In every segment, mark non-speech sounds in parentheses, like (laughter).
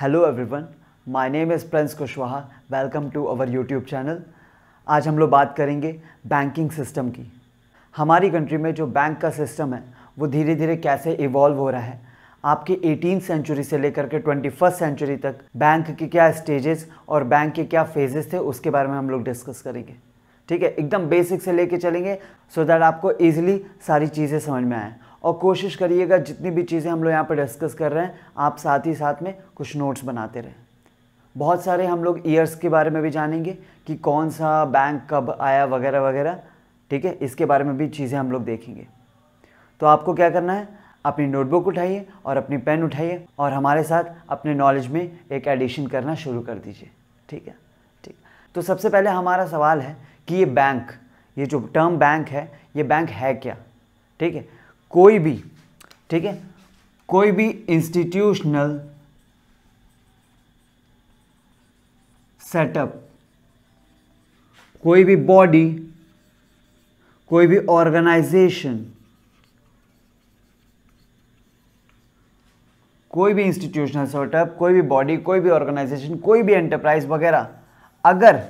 Hello everyone my name is Prince Kushwaha welcome to our YouTube channel आज हम लोग बात करेंगे बैंकिंग सिस्टम की। हमारी कंट्री में जो बैंक का सिस्टम है, वो धीरे धीरे कैसे इवॉल्व हो रहा है। आपके एटीन सेंचुरी से लेकर के ट्वेंटी फ़र्स्ट सेंचुरी तक बैंक के क्या स्टेजेस और बैंक के क्या फेजेस थे, उसके बारे में हम लोग डिस्कस करेंगे। ठीक है? एकदम बेसिक से लेके चलेंगे सो so दैट आपको ईजिली सारी चीज़ें समझ में आए। और कोशिश करिएगा जितनी भी चीज़ें हम लोग यहाँ पर डिस्कस कर रहे हैं, आप साथ ही साथ में कुछ नोट्स बनाते रहें। बहुत सारे हम लोग ईयर्स के बारे में भी जानेंगे कि कौन सा बैंक कब आया वगैरह वगैरह, ठीक है? इसके बारे में भी चीज़ें हम लोग देखेंगे। तो आपको क्या करना है? अपनी नोटबुक उठाइए और अपनी पेन उठाइए और हमारे साथ अपने नॉलेज में एक एडिशन करना शुरू कर दीजिए, ठीक है? ठीक। तो सबसे पहले हमारा सवाल है कि ये बैंक ये जो टर्म बैंक है, ये बैंक है क्या? ठीक है? कोई भी, ठीक है, कोई भी इंस्टीट्यूशनल सेटअप कोई भी बॉडी कोई भी ऑर्गेनाइजेशन कोई भी इंस्टीट्यूशनल सेटअप कोई भी बॉडी कोई भी ऑर्गेनाइजेशन कोई भी एंटरप्राइज वगैरह, अगर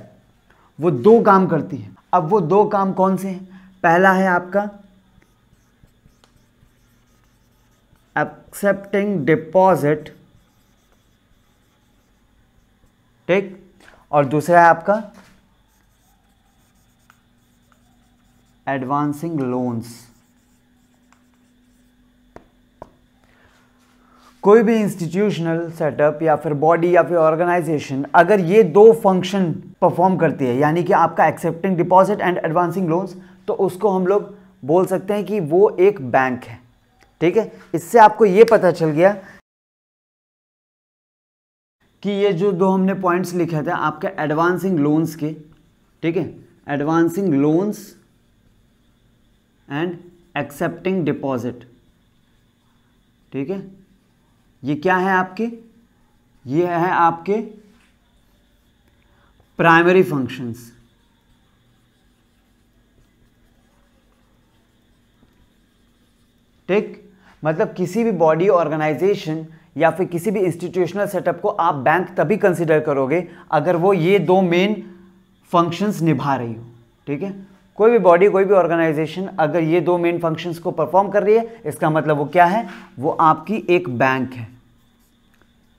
वो दो काम करती है, अब वो दो काम कौन से हैं? पहला है आपका एक्सेप्टिंग डिपॉजिट ठीक? और दूसरा है आपका एडवांसिंग लोन्स कोई भी इंस्टीट्यूशनल सेटअप या फिर बॉडी या फिर ऑर्गेनाइजेशन अगर ये दो फ़ंक्शन परफॉर्म करती है, यानी कि आपका accepting deposit and advancing loans तो उसको हम लोग बोल सकते हैं कि वो एक बैंक है। ठीक है? इससे आपको ये पता चल गया कि ये जो दो हमने पॉइंट्स लिखे थे, आपके एडवांसिंग लोन्स के, ठीक है? Advancing loans and accepting deposit ठीक है? ये क्या है आपके? ये है आपके प्राइमरी फ़ंक्शंस ठीक? मतलब किसी भी बॉडी ऑर्गेनाइजेशन या फिर किसी भी इंस्टीट्यूशनल सेटअप को आप बैंक तभी कंसिडर करोगे अगर वो ये दो मेन फ़ंक्शंस निभा रही हो, ठीक है? कोई भी बॉडी कोई भी ऑर्गेनाइजेशन अगर ये दो मेन फ़ंक्शंस को परफॉर्म कर रही है, इसका मतलब वो क्या है? वो आपकी एक बैंक है,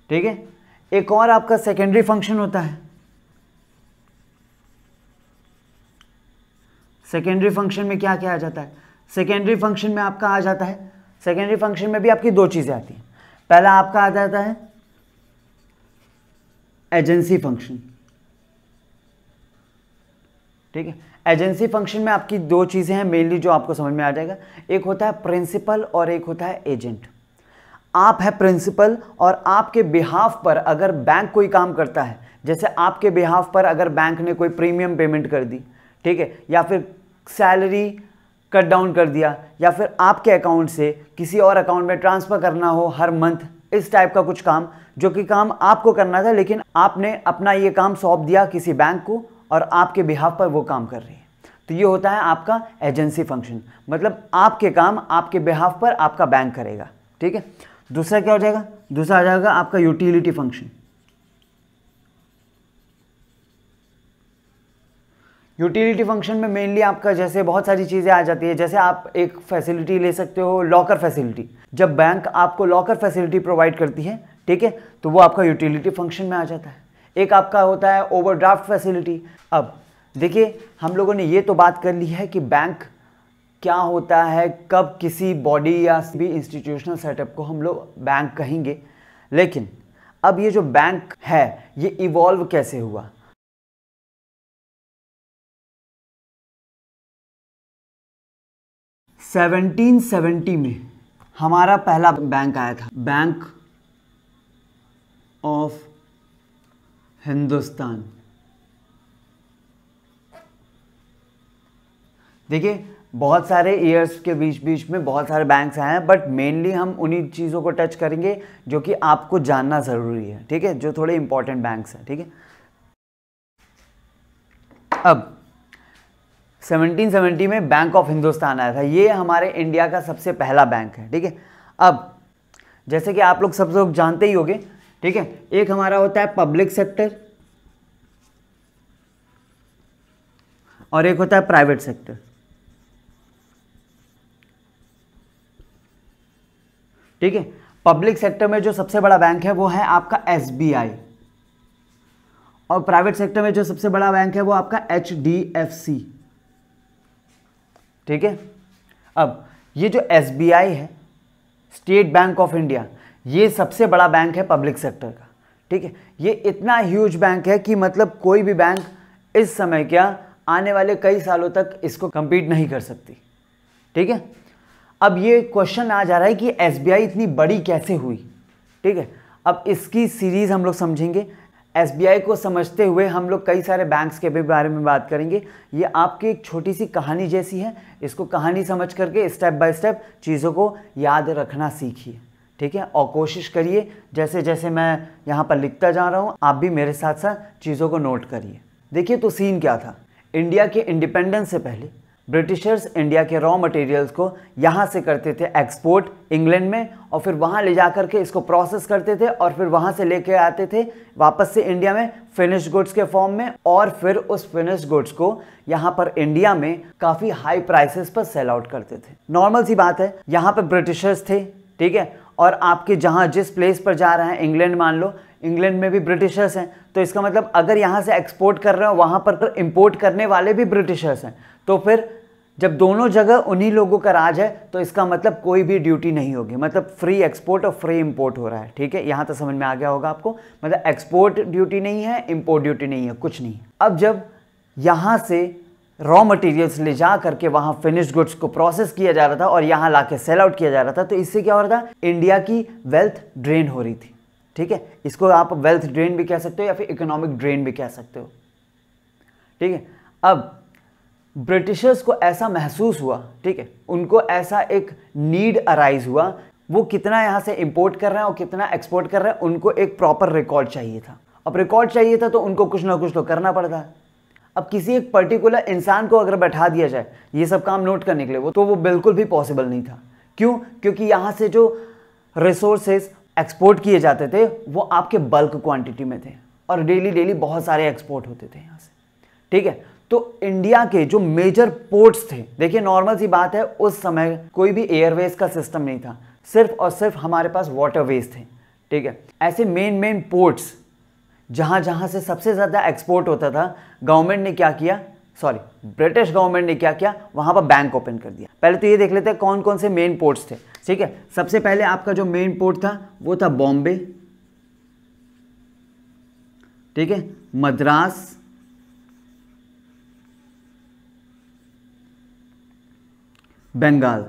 ठीक है? एक और आपका सेकेंडरी फ़ंक्शन होता है। सेकेंडरी फ़ंक्शन में क्या क्या आ जाता है? सेकेंडरी फ़ंक्शन में आपका आ जाता है सेकेंडरी फ़ंक्शन में भी आपकी दो चीज़ें आती हैं। पहला आपका आ जाता है एजेंसी फ़ंक्शन ठीक है? एजेंसी फ़ंक्शन में आपकी दो चीज़ें हैं मेनली जो आपको समझ में आ जाएगा। एक होता है प्रिंसिपल और एक होता है एजेंट आप है प्रिंसिपल और आपके बिहाफ पर अगर बैंक कोई काम करता है, जैसे आपके बिहाफ पर अगर बैंक ने कोई प्रीमियम पेमेंट कर दी, ठीक है? या फिर सैलरी कट डाउन कर दिया, या फिर आपके अकाउंट से किसी और अकाउंट में ट्रांसफ़र करना हो हर मंथ इस टाइप का कुछ काम, जो कि काम आपको करना था, लेकिन आपने अपना ये काम सौंप दिया किसी बैंक को और आपके बिहाफ पर वो काम कर रही है। तो ये होता है आपका एजेंसी फ़ंक्शन मतलब आपके काम आपके बिहाफ पर आपका बैंक करेगा, ठीक है? दूसरा क्या हो जाएगा? दूसरा आ जाएगा आपका यूटिलिटी फ़ंक्शन यूटिलिटी फ़ंक्शन में मेनली आपका जैसे बहुत सारी चीज़ें आ जाती है, जैसे आप एक फैसिलिटी ले सकते हो लॉकर फैसिलिटी जब बैंक आपको लॉकर फैसिलिटी प्रोवाइड करती है, ठीक है तो वो आपका यूटिलिटी फ़ंक्शन में आ जाता है। एक आपका होता है ओवरड्राफ्ट फैसिलिटी अब, देखिए, हम लोगों ने ये तो बात कर ली है कि बैंक क्या होता है, कब किसी बॉडी या भी इंस्टीट्यूशनल सेटअप को हम लोग बैंक कहेंगे। लेकिन, अब ये जो बैंक है, ये इवॉल्व कैसे हुआ? सेवनटीन सेवेंटी में हमारा पहला बैंक आया था। Bank of Hindustan. देखिए, बहुत सारे ईयर्स के बीच बीच में बहुत सारे बैंक्स आए हैं बट मेनली हम उन्हीं चीज़ों को टच करेंगे जो कि आपको जानना ज़रूरी है, ठीक है? जो थोड़े इंपॉर्टेंट बैंक्स हैं, ठीक है? अब 1770 में बैंक ऑफ़ हिंदुस्तान आया था। ये हमारे इंडिया का सबसे पहला बैंक है, ठीक है? अब, जैसे कि आप लोग सब लोग जानते ही होंगे, ठीक है? एक हमारा होता है पब्लिक सेक्टर और एक होता है प्राइवेट सेक्टर ठीक है? पब्लिक सेक्टर में जो सबसे बड़ा बैंक है, वो है आपका एसबीआई और प्राइवेट सेक्टर में जो सबसे बड़ा बैंक है, वो आपका एचडीएफसी ठीक है? अब, ये जो एसबीआई है स्टेट बैंक ऑफ़ इंडिया ये सबसे बड़ा बैंक है पब्लिक सेक्टर का, ठीक है? ये इतना ह्यूज बैंक है कि मतलब कोई भी बैंक इस समय क्या आने वाले कई सालों तक इसको कंपीट नहीं कर सकती, ठीक है? अब ये क्वेश्चन आ जा रहा है कि एसबीआई इतनी बड़ी कैसे हुई, ठीक है? अब इसकी सीरीज़ हम लोग समझेंगे। SBI को समझते हुए हम लोग कई सारे बैंक्स के भी बारे में बात करेंगे। ये आपकी एक छोटी सी कहानी जैसी है। इसको कहानी समझ करके स्टेप बाय स्टेप चीज़ों को याद रखना सीखिए। ठीक है? और कोशिश करिए जैसे जैसे मैं यहाँ पर लिखता जा रहा हूँ, आप भी मेरे साथ साथ चीज़ों को नोट करिए। देखिए तो सीन क्या था? इंडिया के इंडिपेंडेंस से पहले ब्रिटिशर्स इंडिया के रॉ मटेरियल्स को यहाँ से करते थे एक्सपोर्ट इंग्लैंड में और फिर वहाँ ले जा करके इसको प्रोसेस करते थे और फिर वहाँ से लेके आते थे वापस से इंडिया में फिनिश गुड्स के फॉर्म में और फिर उस फिनिश गुड्स को यहाँ पर इंडिया में काफ़ी हाई प्राइसेस पर सेल आउट करते थे। नॉर्मल सी बात है, यहाँ पर ब्रिटिशर्स थे, ठीक है? और आपके जहाँ जिस प्लेस पर जा रहे हैं, इंग्लैंड मान लो, इंग्लैंड में भी ब्रिटिशर्स हैं तो इसका मतलब अगर यहाँ से एक्सपोर्ट कर रहे हो, वहाँ पर इम्पोर्ट करने वाले भी ब्रिटिशर्स हैं तो फिर जब दोनों जगह उन्हीं लोगों का राज है तो इसका मतलब कोई भी ड्यूटी नहीं होगी। मतलब फ्री एक्सपोर्ट और फ्री इंपोर्ट हो रहा है, ठीक है? यहाँ तो समझ में आ गया होगा आपको। मतलब एक्सपोर्ट ड्यूटी नहीं है इंपोर्ट ड्यूटी नहीं है, कुछ नहीं। अब जब यहाँ से रॉ मटेरियल्स ले जा करके वहाँ फिनिश्ड गुड्स को प्रोसेस किया जा रहा था और यहाँ ला के सेल आउट किया जा रहा था तो इससे क्या हो रहा था? इंडिया की वेल्थ ड्रेन हो रही थी, ठीक है? इसको आप वेल्थ ड्रेन भी कह सकते हो या फिर इकोनॉमिक ड्रेन भी कह सकते हो, ठीक है? अब ब्रिटिशर्स को ऐसा महसूस हुआ, ठीक है? उनको ऐसा एक नीड अराइज हुआ, वो कितना यहाँ से इंपोर्ट कर रहे हैं और कितना एक्सपोर्ट कर रहे हैं, उनको एक प्रॉपर रिकॉर्ड चाहिए था। अब रिकॉर्ड चाहिए था तो उनको कुछ ना कुछ तो करना पड़ता है। अब किसी एक पर्टिकुलर इंसान को अगर बैठा दिया जाए, ये सब काम नोट करने के लिए, वो तो वो बिल्कुल भी पॉसिबल नहीं था। क्यों? क्योंकि यहाँ से जो रिसोर्सेज एक्सपोर्ट किए जाते थे, वो आपके बल्क क्वांटिटी में थे और डेली डेली बहुत सारे एक्सपोर्ट होते थे यहाँ से। ठीक है? तो इंडिया के जो मेजर पोर्ट्स थे, देखिए नॉर्मल सी बात है, उस समय कोई भी एयरवेज का सिस्टम नहीं था। सिर्फ़ और सिर्फ़ हमारे पास वाटरवेज थे, ठीक है? ऐसे मेन मेन पोर्ट्स जहाँ जहाँ से सबसे ज़्यादा एक्सपोर्ट होता था गवर्नमेंट ने क्या किया? सॉरी ब्रिटिश गवर्नमेंट ने क्या किया? वहाँ पर बैंक ओपन कर दिया। पहले तो ये देख लेते हैं कौन कौन से मेन पोर्ट्स थे, ठीक है? सबसे पहले आपका जो मेन पोर्ट था, वो था बॉम्बे ठीक है? मद्रास बंगाल।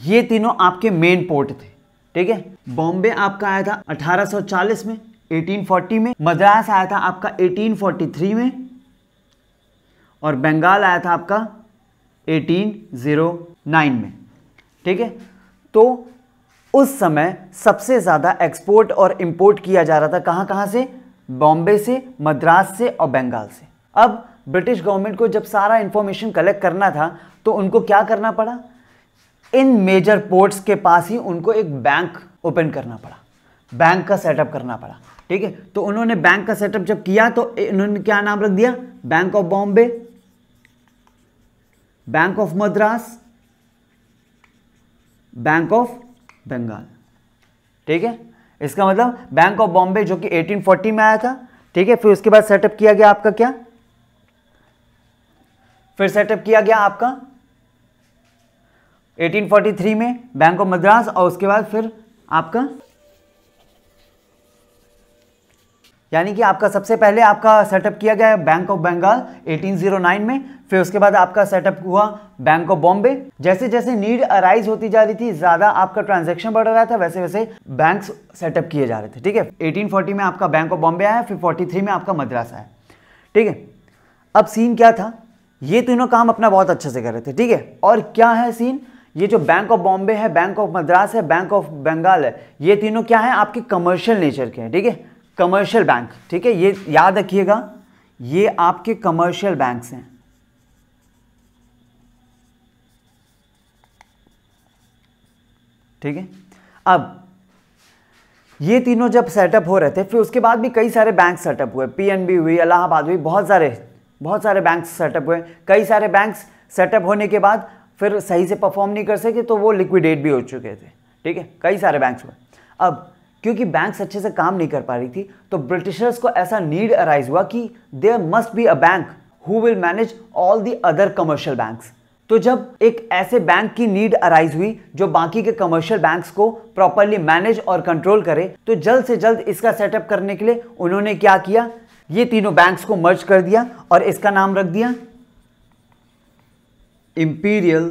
ये तीनों आपके मेन पोर्ट थे, ठीक है? बॉम्बे आपका आया था 1840 में 1840 में, मद्रास आया था आपका 1843 में, और बंगाल आया था आपका 1809 में, ठीक है? तो उस समय सबसे ज़्यादा एक्सपोर्ट और इंपोर्ट किया जा रहा था कहाँ कहाँ से? बॉम्बे से, मद्रास से और बंगाल से। अब ब्रिटिश गवर्नमेंट को जब सारा इंफॉर्मेशन कलेक्ट करना था तो उनको क्या करना पड़ा? इन मेजर पोर्ट्स के पास ही उनको एक बैंक ओपन करना पड़ा। बैंक का सेटअप करना पड़ा, ठीक है? तो उन्होंने बैंक का सेटअप जब किया तो उन्होंने क्या नाम रख दिया? Bank of Bombay Bank of Madras Bank of Bengal ठीक है? इसका मतलब बैंक ऑफ़ बॉम्बे जो कि 1840 में आया था, ठीक है? फिर उसके बाद सेटअप किया गया आपका क्या? फिर सेटअप किया गया आपका। 1843 में बैंक ऑफ़ मद्रास और उसके बाद फिर आपका। यानी कि आपका सबसे पहले आपका सेटअप किया गया बैंक ऑफ़ बंगाल 1809 में। फिर उसके बाद आपका सेटअप हुआ बैंक ऑफ़ बॉम्बे जैसे जैसे नीड अराइज होती जा रही थी, ज़्यादा आपका ट्रांजैक्शन बढ़ रहा था वैसे वैसे बैंक सेटअप किए जा रहे थे, ठीक है? 1840 में आपका बैंक ऑफ़ बॉम्बे आया, फिर 43 में आपका मद्रास आया, ठीक है? अब सीन क्या था? ये तीनों काम अपना बहुत अच्छे से कर रहे थे, ठीक है? और क्या है सीन ये जो बैंक ऑफ़ बॉम्बे है बैंक ऑफ़ मद्रास है बैंक ऑफ़ बंगाल है, ये तीनों क्या है? आपके कमर्शियल नेचर के हैं, ठीक है? कमर्शियल बैंक ठीक है? ये याद रखिएगा, ये आपके कमर्शियल बैंक्स हैं। ठीक है? अब, ये तीनों जब सेटअप हो रहे थे, फिर उसके बाद भी कई सारे बैंक सेटअप हुए पीएनबी हुई इलाहाबाद हुई, बहुत सारे बहुत सारे बैंक सेटअप हुए कई सारे बैंक्स सेटअप होने के बाद फिर सही से परफॉर्म नहीं कर सके तो वो लिक्विडेट भी हो चुके थे। ठीक है? कई सारे बैंक्स हुए। अब, क्योंकि बैंक्स अच्छे से काम नहीं कर पा रही थी तो ब्रिटिशर्स को ऐसा नीड अराइज हुआ कि there must be a bank who will manage all the other commercial banks तो जब एक ऐसे बैंक की नीड अराइज हुई, जो बाकी के कमर्शियल बैंक्स को प्रॉपरली मैनेज और कंट्रोल करे तो जल्द से जल्द इसका सेटअप करने के लिए उन्होंने क्या किया? ये तीनों बैंक्स को मर्ज कर दिया और इसका नाम रख दिया Imperial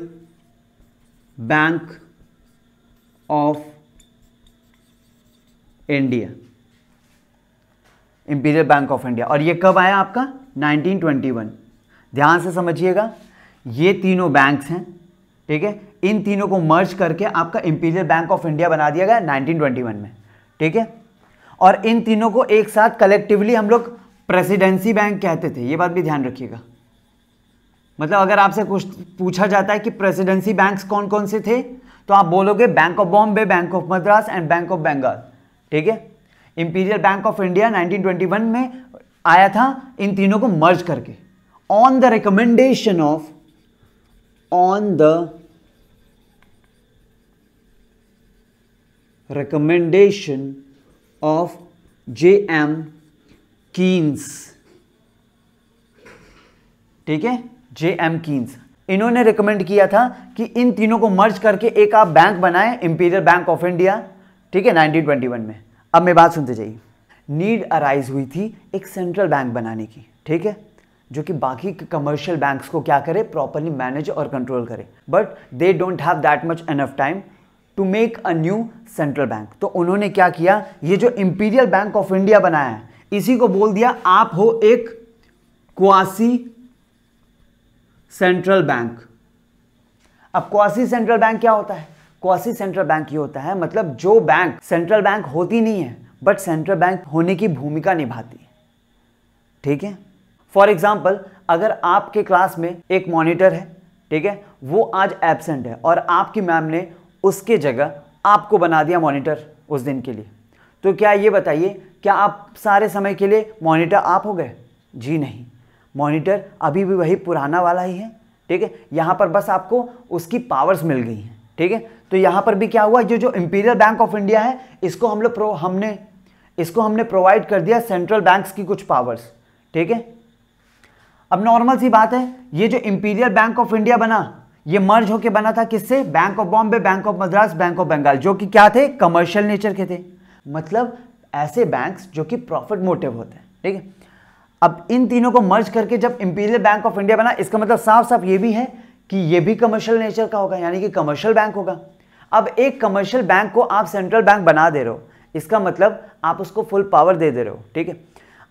Bank of India Imperial Bank of India और ये कब आया आपका? 1921 ध्यान से समझिएगा, ये तीनों बैंक्स हैं, ठीक है? इन तीनों को मर्ज करके आपका इंपीरियल बैंक ऑफ़ इंडिया बना दिया गया 1921 में, ठीक है? और इन तीनों को एक साथ कलेक्टिवली हम लोग प्रेसिडेंसी बैंक कहते थे, ये बात भी ध्यान रखिएगा। मतलब अगर आपसे कुछ पूछा जाता है कि प्रेसिडेंसी बैंक्स कौन कौन से थे तो आप बोलोगे Bank of Bombay, Bank of Madras and Bank of Bengal. ठीक है? इंपीरियल बैंक ऑफ़ इंडिया 1921 में आया था, इन तीनों को मर्ज करके। On the recommendation of on the recommendation of J M Keynes ठीक है? जे एम कीन्स इन्होंने रिकमेंड किया था कि इन तीनों को मर्ज करके एक आप बैंक बनाएँ इंपीरियल बैंक ऑफ़ इंडिया ठीक है? 1921 में. अब मैं बात सुनते जाइए. नीड अराइज हुई थी एक सेंट्रल बैंक बनाने की. ठीक है? जो कि बाकी कमर्शियल बैंक्स को क्या करे? प्रॉपरली मैनेज और कंट्रोल करे. But they don't have that much enough time to make a new central bank तो उन्होंने क्या किया? ये जो इंपीरियल बैंक ऑफ़ इंडिया बनाया है इसी को बोल दिया, आप हो एक क्वासी सेंट्रल बैंक। अब क्वासी सेंट्रल बैंक क्या होता है? क्वासी सेंट्रल बैंक ये होता है मतलब जो बैंक, सेंट्रल बैंक होती नहीं है बट सेंट्रल बैंक होने की भूमिका निभाती है। ठीक है? फॉर एग्ज़ाम्पल अगर आपके क्लास में एक मॉनिटर है, ठीक है? वो आज एबसेंट है और आपकी मैम ने उसके जगह आपको बना दिया मॉनिटर उस दिन के लिए। तो क्या ये बताइए क्या आप सारे समय के लिए मॉनिटर आप हो गए? जी नहीं। मॉनिटर अभी भी वही पुराना वाला ही है, ठीक है? यहाँ पर बस आपको उसकी पावर्स मिल गई हैं, ठीक है? तो यहाँ पर भी क्या हुआ? जो जो इंपीरियल बैंक ऑफ़ इंडिया है, इसको हम लोग हमने, इसको हमने प्रोवाइड कर दिया सेंट्रल बैंक्स की कुछ पावर्स ठीक है? अब नॉर्मल सी बात है, ये जो इंपीरियल बैंक ऑफ़ इंडिया बना, ये मर्ज होके बना था किससे? Bank of Bombay Bank of Madras Bank of Bengal जो कि क्या थे? कमर्शियल नेचर के थे। मतलब ऐसे बैंक्स जो कि प्रॉफिट मोटिव होते हैं, ठीक है? अब इन तीनों को मर्ज करके जब इंपीरियल बैंक ऑफ़ इंडिया बना, इसका मतलब साफ़ साफ़ ये भी है कि ये भी कमर्शियल नेचर का होगा, यानी कि कमर्शियल बैंक होगा। अब एक कमर्शियल बैंक को आप सेंट्रल बैंक बना दे रहे हो, इसका मतलब आप उसको फुल पावर दे दे रहे हो, ठीक है?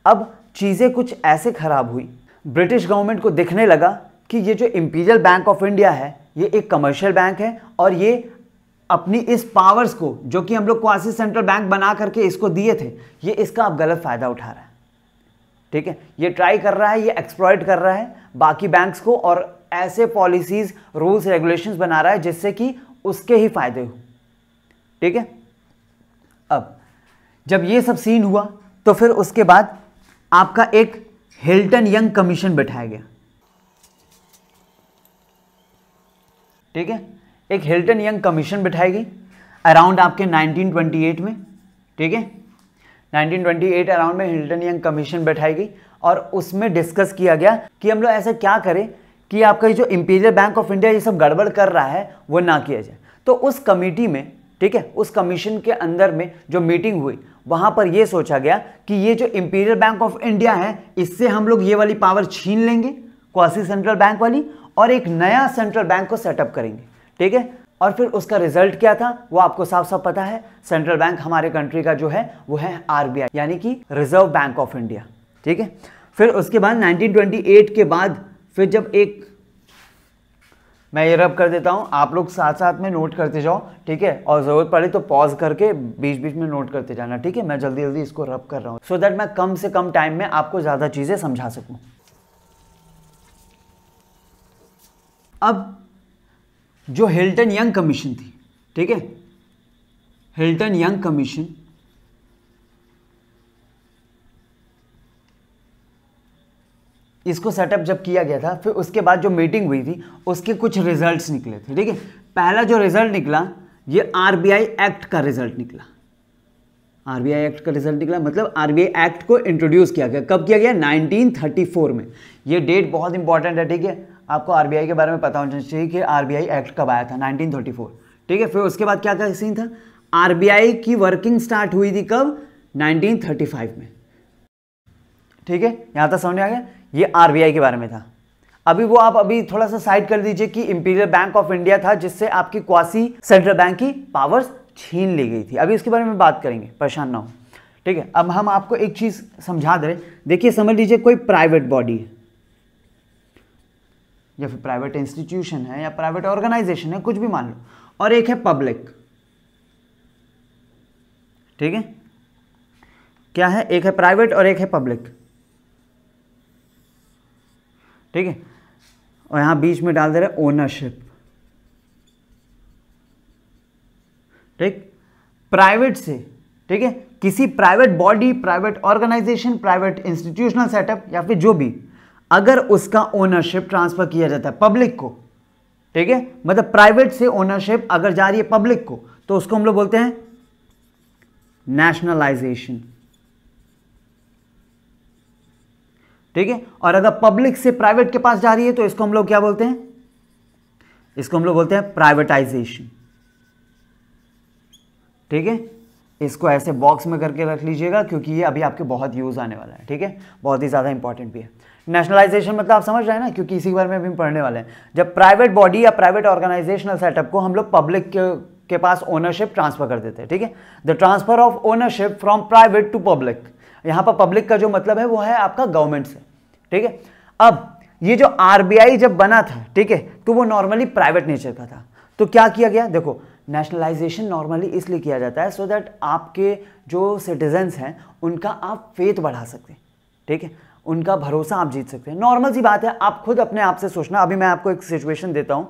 अब चीज़ें कुछ ऐसे खराब हुई। ब्रिटिश गवर्नमेंट को दिखने लगा कि ये जो इंपीरियल बैंक ऑफ़ इंडिया है, ये एक कमर्शियल बैंक है और ये अपनी इस पावर्स को, जो कि हम लोग क्वासी सेंट्रल बैंक बना करके इसको दिए थे, ये इसका अब गलत फ़ायदा उठा रहा है। ठीक है? ये ट्राई कर रहा है, ये एक्सप्लॉयट कर रहा है बाकी बैंक्स को और ऐसे पॉलिसीज़ रूल्स रेगुलेशंस बना रहा है जिससे कि उसके ही फ़ायदे हो। ठीक है? अब, जब ये सब सीन हुआ तो फिर उसके बाद आपका एक हिल्टन यंग कमीशन बैठाया गया। ठीक है? एक हिल्टन यंग कमीशन बैठाई गई अराउंड आपके 1928 में, ठीक है? 1928 अराउंड में हिल्टन यंग कमीशन बैठाई गई और उसमें डिस्कस किया गया कि हम लोग ऐसा क्या करें कि आपका जो इंपीरियल बैंक ऑफ़ इंडिया ये सब गड़बड़ कर रहा है, वो ना किया जाए। तो उस कमेटी में, ठीक है? उस कमीशन के अंदर में जो मीटिंग हुई, वहाँ पर यह सोचा गया कि ये जो इंपीरियल बैंक ऑफ़ इंडिया है, इससे हम लोग ये वाली पावर छीन लेंगे क्वासी सेंट्रल बैंक वाली, और एक नया सेंट्रल बैंक को सेटअप करेंगे। ठीक है? और फिर उसका रिज़ल्ट क्या था? वो आपको साफ़ साफ़ पता है। सेंट्रल बैंक हमारे कंट्री का जो है, वो है आरबीआई यानी कि रिज़र्व बैंक ऑफ़ इंडिया ठीक है? फिर उसके बाद 1928 के बाद, फिर जब एक, मैं ये रब कर देता हूँ, आप लोग साथ साथ में नोट करते जाओ, ठीक है? और ज़रूरत पड़े तो पॉज करके बीच बीच में नोट करते जाना, ठीक है? मैं जल्दी जल्दी इसको रब कर रहा हूँ सो दैट मैं कम से कम टाइम में आपको ज़्यादा चीज़ें समझा सकूँ। अब जो हिल्टन यंग कमीशन थी, ठीक है? हिल्टन यंग कमीशन इसको सेटअप जब किया गया था, फिर उसके बाद जो मीटिंग हुई थी, उसके कुछ रिजल्ट्स निकले थे, ठीक है? पहला जो रिज़ल्ट निकला, ये आरबीआई एक्ट का रिज़ल्ट निकला। आरबीआई एक्ट का रिज़ल्ट निकला मतलब आरबीआई एक्ट को इंट्रोड्यूस किया गया। कब किया गया? 1934 में। ये डेट बहुत इंपॉर्टेंट है, ठीक है? आपको आरबीआई के बारे में पता होना चाहिए कि आरबीआई एक्ट कब आया था 1934 ठीक है, फिर उसके बाद क्या क्या सीन था? आरबीआई की वर्किंग स्टार्ट हुई थी कब? 1935 में। ठीक है, यहाँ तक समझ में आ गया? ये आरबीआई के बारे में था। अभी वो आप अभी थोड़ा सा साइड कर दीजिए कि इंपीरियल बैंक ऑफ़ इंडिया था जिससे आपकी क्वासी सेंट्रल बैंक की पावर्स छीन ली गई थी। अभी इसके बारे में बात करेंगे, परेशान ना हो। ठीक है, अब हम आपको एक चीज़ समझा दे रहे देखिए, समझ लीजिए कोई प्राइवेट बॉडी है। या फिर प्राइवेट इंस्टीट्यूशन है या प्राइवेट ऑर्गेनाइजेशन है, कुछ भी मान लो। और एक है पब्लिक ठीक है? क्या है? एक है प्राइवेट और एक है पब्लिक ठीक है? और यहाँ बीच में डाल दे रहे ओनरशिप ठीक? प्राइवेट से। ठीक है? किसी private body private organisation private institutional setup या फिर जो भी। अगर उसका ओनरशिप ट्रांसफ़र किया जाता है पब्लिक को, ठीक है? मतलब प्राइवेट से ओनरशिप अगर जा रही है पब्लिक को तो उसको हम लोग बोलते हैं नेशनलाइजेशन ठीक है? और अगर पब्लिक से प्राइवेट के पास जा रही है तो इसको हम लोग क्या बोलते हैं? इसको हम लोग बोलते हैं प्राइवेटाइजेशन ठीक है? इसको ऐसे बॉक्स में करके रख लीजिएगा, क्योंकि ये अभी आपके बहुत यूज़ आने वाला है, ठीक है? बहुत ही ज़्यादा इंपॉर्टेंट भी है। नेशनलाइजेशन मतलब आप समझ रहे हैं ना? क्योंकि इसी बारे में भी पढ़ने वाले हैं। जब प्राइवेट बॉडी या प्राइवेट ऑर्गेनाइजेशनल सेटअप को हम लोग पब्लिक के, के पास ओनरशिप ट्रांसफ़र कर देते हैं ठीक है? The transfer of ownership from private to public यहाँ पर पब्लिक का जो मतलब है वो है आपका गवर्नमेंट से ठीक है? अब ये जो आरबीआई जब बना था ठीक है तो वो नॉर्मली प्राइवेट नेचर का था। तो क्या किया गया? देखो नेशनलाइजेशन नॉर्मली इसलिए किया जाता है सो so दैट आपके जो सिटीजन्स हैं उनका आप फेथ बढ़ा सकते हैं ठीक है? उनका भरोसा आप जीत सकते हैं। नॉर्मल सी बात है, आप खुद अपने आप से सोचना। अभी मैं आपको एक सिचुएशन देता हूँ,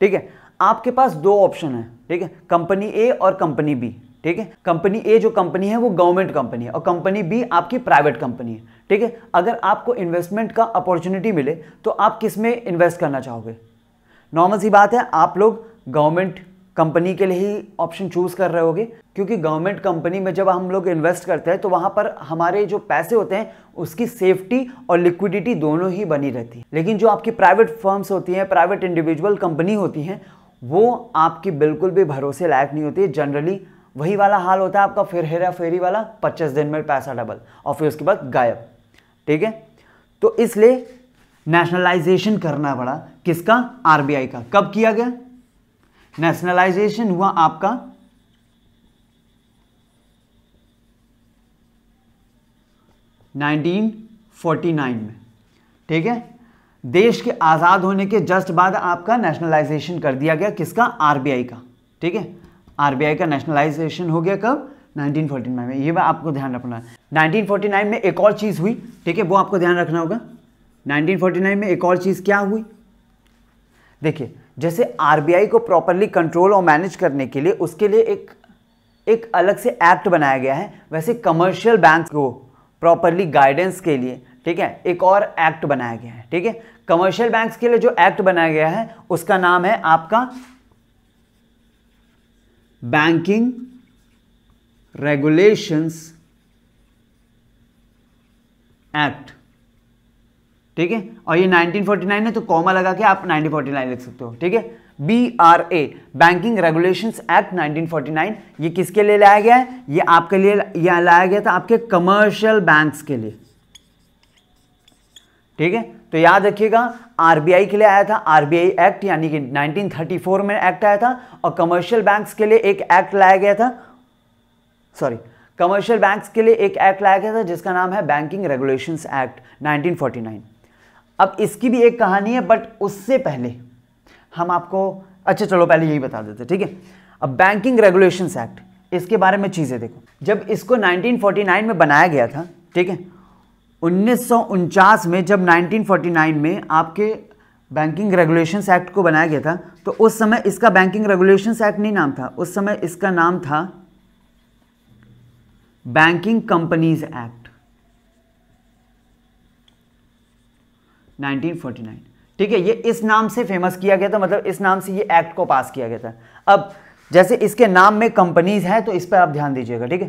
ठीक है? आपके पास दो ऑप्शन है, ठीक है? कंपनी ए और कंपनी बी ठीक है? कंपनी ए जो कंपनी है, वो गवर्नमेंट कंपनी है और कंपनी बी आपकी प्राइवेट कंपनी है, ठीक है? अगर आपको इन्वेस्टमेंट का अपॉर्चुनिटी मिले तो आप किसमें इन्वेस्ट करना चाहोगे? नॉर्मल सी बात है, आप लोग गवर्नमेंट कंपनी के लिए ही ऑप्शन चूज़ कर रहे होगे। क्योंकि गवर्नमेंट कंपनी में जब हम लोग इन्वेस्ट करते हैं तो वहाँ पर हमारे जो पैसे होते हैं, उसकी सेफ्टी और लिक्विडिटी दोनों ही बनी रहती है। लेकिन जो आपकी प्राइवेट फर्म्स होती हैं प्राइवेट इंडिविजुअल कंपनी होती हैं, वो आपकी बिल्कुल भी भरोसे लायक नहीं होती। जनरली वही वाला हाल होता है आपका, फिर हेरा फेरी वाला, पच्चीस दिन में पैसा डबल और फिर उसके बाद गायब। ठीक है? तो इसलिए नेशनलाइजेशन करना पड़ा। किसका? आरबीआई का। कब किया गया? नेशनलाइजेशन हुआ आपका? नाइनटीन फोर्टी नाइन में। ठीक है? देश के आज़ाद होने के जस्ट बाद आपका नेशनलाइजेशन कर दिया गया किसका? आरबीआई का। ठीक है? आरबीआई का नेशनलाइजेशन हो गया कब? 1949 में। ये आपको ध्यान रखना है। 1949 में एक और चीज़ हुई। ठीक है? वो आपको ध्यान रखना होगा। 1949 में एक और चीज़ क्या हुई? देखिए जैसे आरबीआई को प्रॉपरली कंट्रोल और मैनेज करने के लिए उसके लिए एक एक अलग से एक्ट बनाया गया है। वैसे कमर्शियल बैंक को प्रॉपरली गाइडेंस के लिए, ठीक है, एक और एक्ट बनाया गया है, ठीक है? कमर्शियल बैंक्स के लिए जो एक्ट बनाया गया है, उसका नाम है आपका बैंकिंग रेगुलेशंस एक्ट ठीक है? और ये 1949 है तो कॉमा लगा के आप 1949 लिख सकते हो, ठीक है? B R A banking regulation act 1949 ये किसके लिए लाया गया है? ये आपके लिए यह लाया गया था आपके कमर्शियल बैंक्स के लिए। ठीक है? तो याद रखिएगा आरबीआई के लिए आया था आरबीआई एक्ट यानी कि 1934 में एक्ट आया था, और कमर्शियल बैंक्स के लिए एक एक्ट लाया गया था। सॉरी कमर्शियल बैंक्स के लिए एक एक्ट लाया गया था, जिसका नाम है बैंकिंग रेगुलेशंस एक्ट 1949 अब इसकी भी एक कहानी है बट उससे पहले हम आपको अच्छा चलो पहले यही बता देते ठीक है? अब बैंकिंग रेगुलेशंस एक्ट इसके बारे में चीज़ें देखो। जब इसको 1949 में बनाया गया था, ठीक है? उन्नीस सौ उनचास में जब 1949 में आपके बैंकिंग रेगुलेशंस एक्ट को बनाया गया था तो उस समय इसका बैंकिंग रेगुलेशंस एक्ट नहीं नाम था, उस समय इसका नाम था बैंकिंग कंपनीज़ एक्ट 1949 ठीक है, ये इस नाम से फ़ेमस किया गया था मतलब इस नाम से ये एक्ट को पास किया गया था। अब जैसे इसके नाम में कंपनीज़ हैं तो इस पर आप ध्यान दीजिएगा, ठीक है?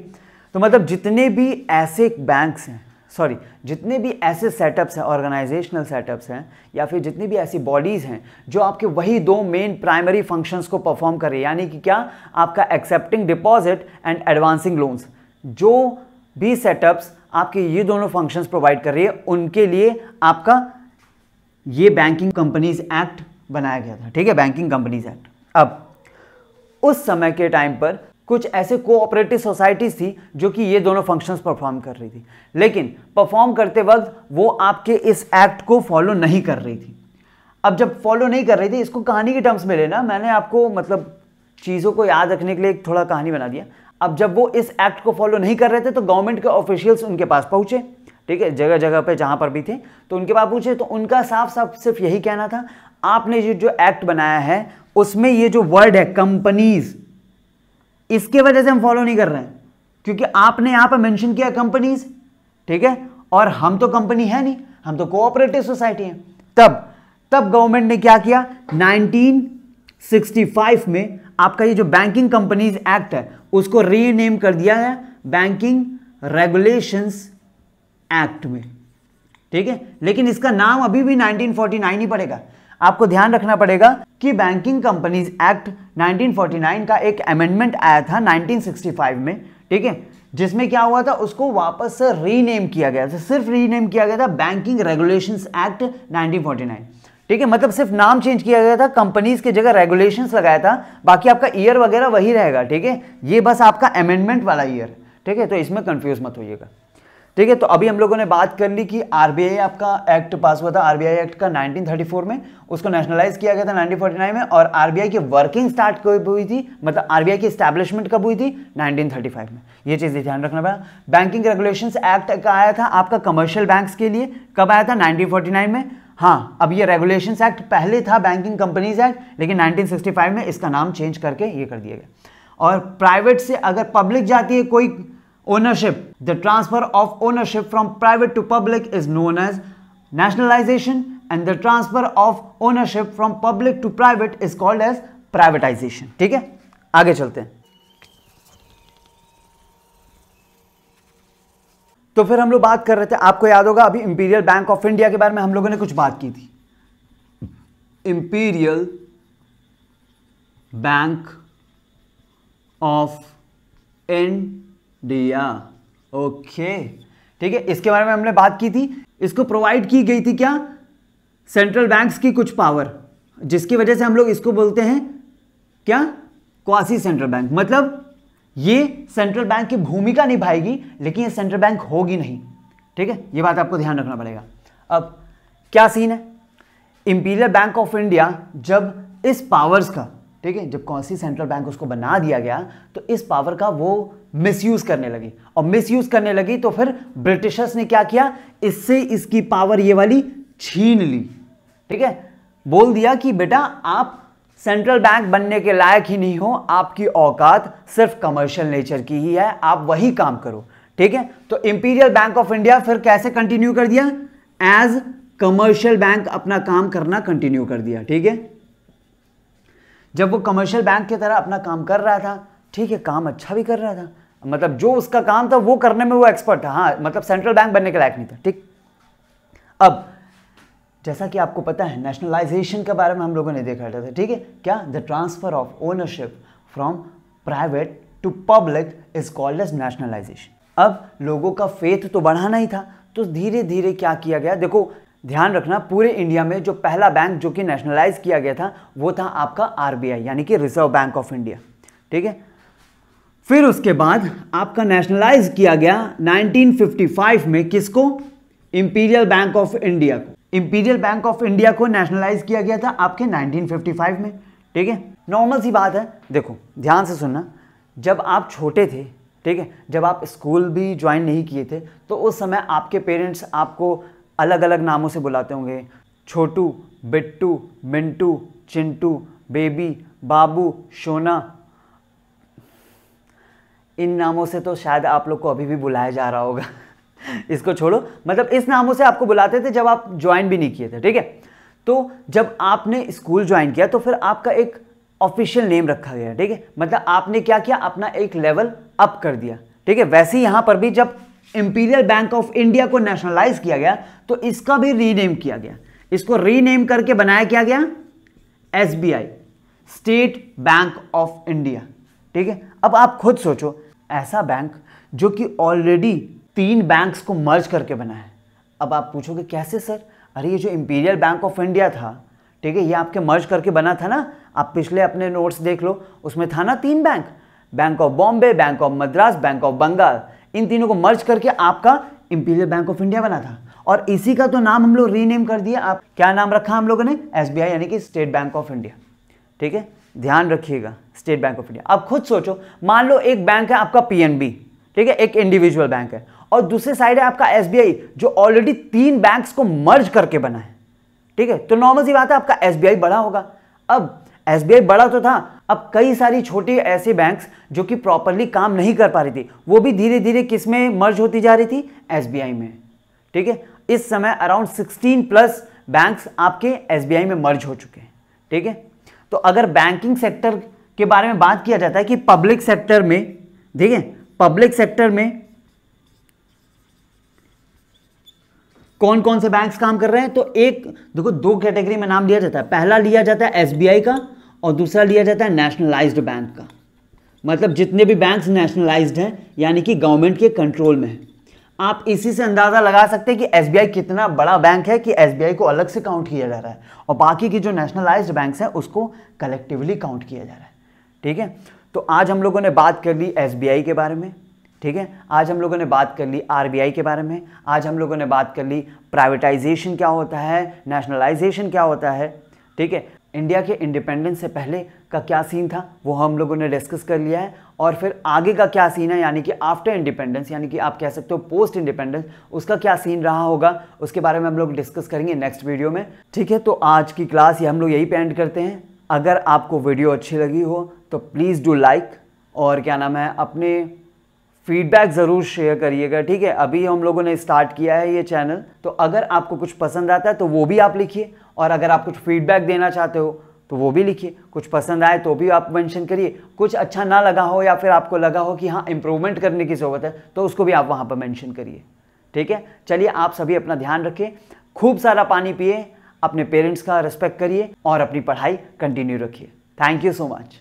तो मतलब जितने भी ऐसे बैंक्स हैं सॉरी जितने भी ऐसे सेटअप्स हैं ऑर्गेनाइजेशनल सेटअप्स हैं, या फिर जितनी भी ऐसी बॉडीज़ हैं, जो आपके वही दो मेन प्राइमरी फ़ंक्शंस को परफॉर्म कर यानी कि क्या? आपका accepting deposit and advancing loans जो भी सेटअप्स आपके ये दोनों फ़ंक्शंस प्रोवाइड कर रही है, उनके लिए आपका ये बैंकिंग कंपनीज़ एक्ट बनाया गया था, ठीक है? बैंकिंग कंपनीज़ एक्ट अब, उस समय के टाइम पर कुछ ऐसे कोऑपरेटिव सोसाइटीज थी जो कि ये दोनों फ़ंक्शंस परफॉर्म कर रही थी। लेकिन परफॉर्म करते वक्त वो आपके इस एक्ट को फॉलो नहीं कर रही थी। अब जब फॉलो नहीं कर रही थी, इसको कहानी के टर्म्स में लेना मैंने आपको मतलब चीज़ों को याद रखने के लिए एक थोड़ा कहानी बना दिया। अब जब वो इस एक्ट को फॉलो नहीं कर रहे थे तो गवर्नमेंट के ऑफिशियल्स उनके पास पहुँचे। ठीक है, जगह जगह पे जहाँ पर भी थे। तो उनके पास पूछे तो उनका साफ़ साफ़ सिर्फ़ यही कहना था, आपने ये जो एक्ट बनाया है, उसमें ये जो वर्ड है, कंपनीज़, इसके वजह से हम फॉलो नहीं कर रहे हैं। क्योंकि आपने यहाँ पर मेंशन किया कंपनीज़, ठीक है? और हम तो कंपनी है नहीं, हम तो कोऑपरेटिव सोसाइटी हैं। तब तब गवर्नमेंट ने क्या किया? 1965 में आपका ये जो बैंकिंग कंपनीज़ एक्ट है, उसको रीनेम कर दिया है बैंकिंग रेगुलेशंस एक्ट में। ठीक है? लेकिन इसका नाम अभी भी 1949 ही पड़ेगा। आपको ध्यान रखना पड़ेगा कि बैंकिंग कंपनीज़ एक्ट 1949 का एक अमेंडमेंट आया था 1965 में। ठीक है? जिसमें क्या हुआ था? उसको वापस से रीनेम किया गया था। सिर्फ़ रीनेम किया गया था बैंकिंग रेगुलेशंस एक्ट 1949 ठीक है? मतलब सिर्फ़ नाम चेंज किया गया था कंपनीज़ की जगह रेगुलेशंस लगाया था। बाकी आपका ईयर वगैरह वही रहेगा। ठीक है? ये बस आपका अमेंडमेंट वाला ईयर ठीक है? तो इसमें कंफ्यूज मत होइएगा। ठीक है तो अभी हम लोगों ने बात कर ली कि आरबीआई आपका एक्ट पास हुआ था आरबीआई एक्ट का 1934 में, उसको नेशनलाइज किया गया था 1949 में, और आरबीआई की वर्किंग स्टार्ट कब हुई थी? मतलब आरबीआई की स्टैब्लिशमेंट कब हुई थी? 1935 में। ये चीज़ ध्यान रखना पड़ा। बैंकिंग रेगुलेशन एक्ट का आया था आपका कमर्शियल बैंक्स के लिए। कब आया था? नाइनटीन में। हाँ अब ये रेगुलेशन एक्ट पहले था बैंकिंग कंपनीज़ एक्ट लेकिन 1965 में इसका नाम चेंज करके ये कर दिया गया। और प्राइवेट से अगर पब्लिक जाती है कोई ownership. The transfer of ownership from private to public is known as nationalization and the transfer of ownership from public to private is called as privatization. ठीक है आगे चलते हैं तो फिर हम लोग बात कर रहे थे आपको याद होगा अभी इंपीरियल बैंक ऑफ़ इंडिया के बारे में हम लोगों ने कुछ बात की थी इंपीरियल बैंक ऑफ़ इंडिया डिया ओके। ठीक है, इसके बारे में हमने बात की थी। इसको प्रोवाइड की गई थी क्या? सेंट्रल बैंक्स की कुछ पावर जिसकी वजह से हम लोग इसको बोलते हैं क्या? क्वासी सेंट्रल बैंक मतलब ये सेंट्रल बैंक की भूमिका निभाएगी, लेकिन ये सेंट्रल बैंक होगी नहीं। ठीक है, ये बात आपको ध्यान रखना पड़ेगा। अब क्या सीन है? इंपीरियल बैंक ऑफ़ इंडिया जब इस पावर्स का ठीक है, जब कौन सी सेंट्रल बैंक उसको बना दिया गया तो इस पावर का वो मिसयूज करने लगी। और मिसयूज करने लगी तो फिर ब्रिटिशर्स ने क्या किया? इससे इसकी पावर ये वाली छीन ली। ठीक है? बोल दिया कि, बेटा, आप सेंट्रल बैंक बनने के लायक ही नहीं हो, आपकी औकात सिर्फ़ कमर्शियल नेचर की ही है, आप वही काम करो। ठीक है? तो इंपीरियल बैंक ऑफ़ इंडिया फिर कैसे कंटिन्यू कर दिया? एज कमर्शियल बैंक अपना काम करना कंटिन्यू कर दिया। ठीक है? जब वो कमर्शियल बैंक की तरह अपना काम कर रहा था, ठीक है, काम अच्छा भी कर रहा था मतलब जो उसका काम था वो करने में वो एक्सपर्ट था हाँ मतलब सेंट्रल बैंक बनने के लायक नहीं था, ठीक। अब, जैसा कि आपको पता है नेशनलाइजेशन के बारे में हम लोगों ने देखा था, ठीक है, क्या? The transfer of ownership from private to public is called as nationalisation अब, लोगों का फेथ तो बढ़ाना ही था तो धीरे धीरे क्या किया गया? देखो ध्यान रखना, पूरे इंडिया में जो पहला बैंक जो कि नेशनलाइज किया गया था, वो था आपका आरबीआई यानी कि रिज़र्व बैंक ऑफ़ इंडिया ठीक है? फिर उसके बाद आपका नेशनलाइज किया गया 1955 में किसको? इंपीरियल बैंक ऑफ़ इंडिया को। इंपीरियल बैंक ऑफ़ इंडिया को नेशनलाइज किया गया था आपके 1955 में। ठीक है? नॉर्मल सी बात है। देखो, ध्यान से सुनना। जब आप छोटे थे, ठीक है? जब आप स्कूल भी ज्वाइन नहीं किए थे तो उस समय आपके पेरेंट्स आपको अलग अलग नामों से बुलाते होंगे। छोटू, बिट्टू, मिंटू, चिंटू, बेबी, बाबू सोना इन नामों से तो शायद आप लोग को अभी भी बुलाया जा रहा होगा। (laughs) इसको छोड़ो। मतलब इस नामों से आपको बुलाते थे जब आप ज्वाइन भी नहीं किए थे, ठीक है? तो जब आपने स्कूल ज्वाइन किया तो फिर आपका एक ऑफिशियल नेम रखा गया, ठीक है? मतलब आपने क्या किया? अपना एक लेवल अप कर दिया, ठीक है? वैसे ही यहाँ पर भी जब इंपीरियल बैंक ऑफ़ इंडिया को नेशनलाइज किया गया तो इसका भी रीनेम किया गया। इसको रीनेम करके बनाया क्या गया? SBI State Bank of India ठीक है? अब आप खुद सोचो, ऐसा बैंक जो कि ऑलरेडी तीन बैंक्स को मर्ज करके बना है। अब आप पूछोगे, कैसे सर? अरे, ये जो इंपीरियल बैंक ऑफ़ इंडिया था, ठीक है, ये आपके मर्ज करके बना था ना? आप पिछले अपने नोट्स देख लो, उसमें था ना तीन bank Bank of Bombay Bank of Madras Bank of Bengal इन तीनों को मर्ज करके आपका इंपीरियल बैंक ऑफ़ इंडिया बना था। और इसी का तो नाम हम लोग रीनेम कर दिया। आप क्या नाम रखा हम लोगों ने? एसबीआई यानी कि स्टेट बैंक ऑफ़ इंडिया ठीक है? ध्यान रखिएगा स्टेट बैंक ऑफ़ इंडिया अब खुद सोचो, मान लो एक बैंक है आपका पीएनबी ठीक है? एक इंडिविजुअल बैंक है। और दूसरे साइड है आपका एसबीआई जो ऑलरेडी तीन बैंक्स को मर्ज करके बना है। ठीक है? तो नॉर्मल सी बात है, आपका एसबीआई बड़ा होगा। अब SBI बड़ा तो था, अब कई सारी छोटी ऐसे बैंक्स जो कि प्रॉपरली काम नहीं कर पा रही थी, वो भी धीरे धीरे किसमें मर्ज होती जा रही थी? SBI में। ठीक है? इस समय अराउंड 16 प्लस बैंक्स आपके SBI में मर्ज हो चुके हैं। ठीक है? तो अगर बैंकिंग सेक्टर के बारे में बात किया जाता है कि पब्लिक सेक्टर में, ठीक है? पब्लिक सेक्टर में कौन कौन से बैंक्स काम कर रहे हैं? तो एक, देखो, दो कैटेगरी में नाम लिया जाता है। पहला लिया जाता है एसबीआई का और दूसरा लिया जाता है नेशनलाइज्ड बैंक का। मतलब जितने भी बैंक्स नेशनलाइज्ड हैं, यानी कि गवर्नमेंट के कंट्रोल में है। आप इसी से अंदाज़ा लगा सकते हैं कि एसबीआई कितना बड़ा बैंक है कि एसबीआई को अलग से काउंट किया जा रहा है। और बाकी की जो नेशनलाइज्ड बैंक हैं, उसको कलेक्टिवली काउंट किया जा रहा है। ठीक है? तो आज हम लोगों ने बात कर ली एसबीआई के बारे में। ठीक है? आज हम लोगों ने बात कर ली आरबीआई के बारे में। आज हम लोगों ने बात कर ली प्राइवेटाइजेशन क्या होता है नेशनलाइजेशन क्या होता है। ठीक है? इंडिया के इंडिपेंडेंस से पहले का क्या सीन था, वो हम लोगों ने डिस्कस कर लिया है। और फिर आगे का क्या सीन है, यानी कि आफ्टर इंडिपेंडेंस यानी कि आप कह सकते हो पोस्ट इंडिपेंडेंस उसका क्या सीन रहा होगा, उसके बारे में हम लोग डिस्कस करेंगे नेक्स्ट वीडियो में। ठीक है तो आज की क्लास ये हम लोग यही पे एंड करते हैं। अगर आपको वीडियो अच्छी लगी हो तो प्लीज़ डू लाइक और क्या नाम है, अपने फीडबैक ज़रूर शेयर करिएगा। ठीक है, अभी हम लोगों ने स्टार्ट किया है ये चैनल तो अगर आपको कुछ पसंद आता है तो वो भी आप लिखिए और अगर आप कुछ फीडबैक देना चाहते हो तो वो भी लिखिए। कुछ पसंद आए तो भी आप मेंशन करिए। कुछ अच्छा ना लगा हो या फिर आपको लगा हो कि हाँ इम्प्रूवमेंट करने की ज़रूरत है तो उसको भी आप वहाँ पर मेंशन करिए। ठीक है? चलिए, आप सभी अपना ध्यान रखें खूब सारा पानी पिए, अपने पेरेंट्स का रिस्पेक्ट करिए और अपनी पढ़ाई कंटिन्यू रखिए। Thank you so much